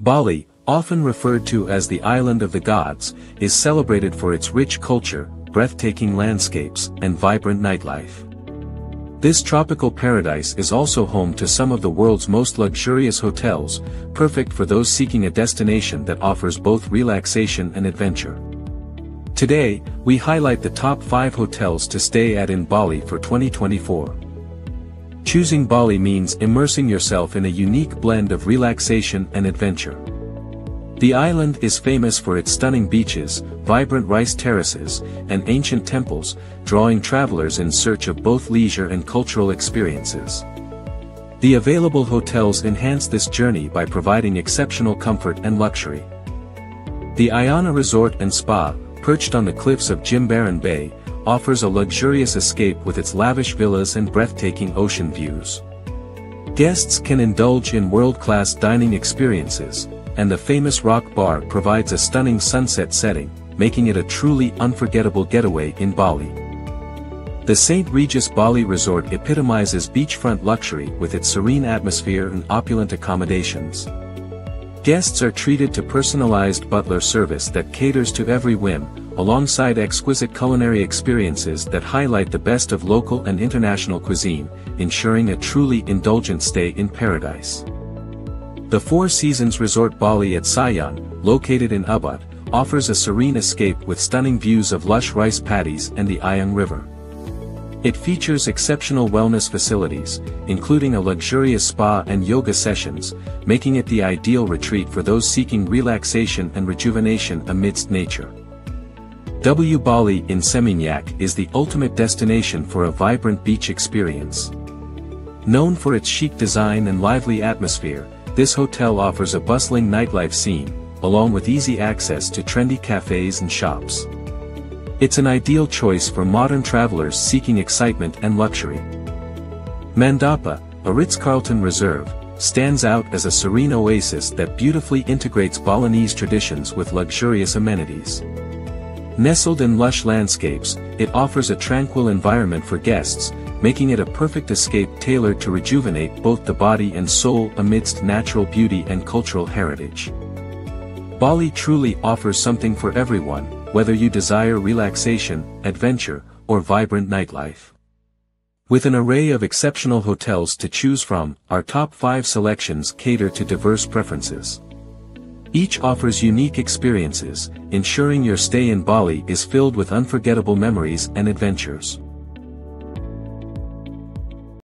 Bali, often referred to as the Island of the Gods, is celebrated for its rich culture, breathtaking landscapes, and vibrant nightlife. This tropical paradise is also home to some of the world's most luxurious hotels, perfect for those seeking a destination that offers both relaxation and adventure. Today, we highlight the top 5 hotels to stay at in Bali for 2024. Choosing Bali means immersing yourself in a unique blend of relaxation and adventure. The island is famous for its stunning beaches, vibrant rice terraces, and ancient temples, drawing travelers in search of both leisure and cultural experiences. The available hotels enhance this journey by providing exceptional comfort and luxury. The Ayana Resort and Spa, perched on the cliffs of Jimbaran Bay, offers a luxurious escape with its lavish villas and breathtaking ocean views. Guests can indulge in world-class dining experiences, and the famous Rock Bar provides a stunning sunset setting, making it a truly unforgettable getaway in Bali. The St. Regis Bali Resort epitomizes beachfront luxury with its serene atmosphere and opulent accommodations. Guests are treated to personalized butler service that caters to every whim, alongside exquisite culinary experiences that highlight the best of local and international cuisine, ensuring a truly indulgent stay in paradise. The Four Seasons Resort Bali at Sayan, located in Ubud, offers a serene escape with stunning views of lush rice paddies and the Ayung River. It features exceptional wellness facilities, including a luxurious spa and yoga sessions, making it the ideal retreat for those seeking relaxation and rejuvenation amidst nature. W Bali in Seminyak is the ultimate destination for a vibrant beach experience. Known for its chic design and lively atmosphere, this hotel offers a bustling nightlife scene, along with easy access to trendy cafes and shops. It's an ideal choice for modern travelers seeking excitement and luxury. Mandapa, a Ritz-Carlton Reserve, stands out as a serene oasis that beautifully integrates Balinese traditions with luxurious amenities. Nestled in lush landscapes, it offers a tranquil environment for guests, making it a perfect escape tailored to rejuvenate both the body and soul amidst natural beauty and cultural heritage. Bali truly offers something for everyone, whether you desire relaxation, adventure, or vibrant nightlife. With an array of exceptional hotels to choose from, our top 5 selections cater to diverse preferences. Each offers unique experiences, ensuring your stay in Bali is filled with unforgettable memories and adventures.